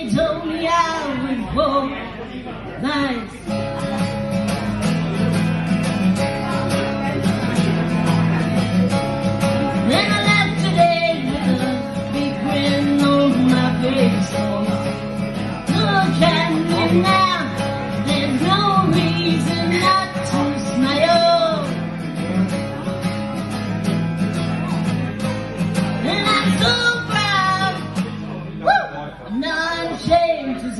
they told me I would walk. Then I today with a big grin on my face. Look at me now.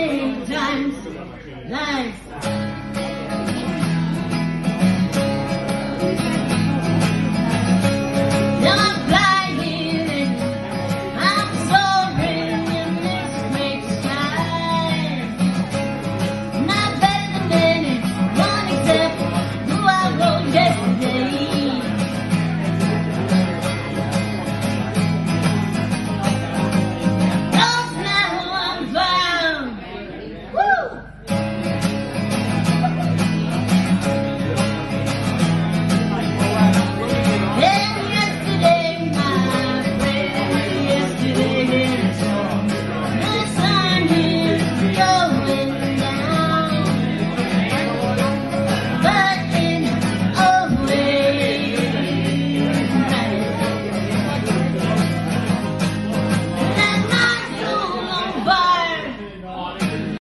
Times, life